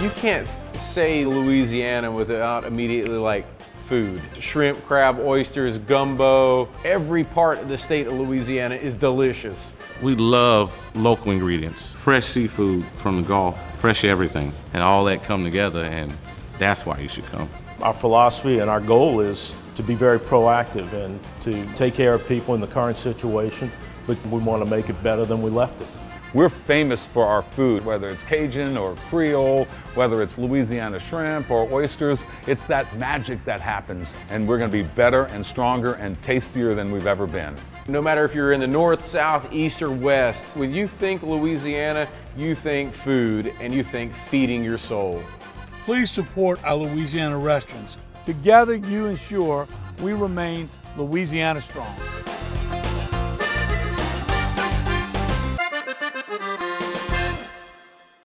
You can't say Louisiana without immediately like food. Shrimp, crab, oysters, gumbo. Every part of the state of Louisiana is delicious. We love local ingredients, fresh seafood from the Gulf, fresh everything, and all that come together, and that's why you should come. Our philosophy and our goal is to be very proactive and to take care of people in the current situation, but we want to make it better than we left it. We're famous for our food, whether it's Cajun or Creole, whether it's Louisiana shrimp or oysters. It's that magic that happens, and we're going to be better and stronger and tastier than we've ever been. No matter if you're in the north, south, east, or west, when you think Louisiana, you think food and you think feeding your soul. Please support our Louisiana restaurants. Together, you ensure we remain Louisiana strong.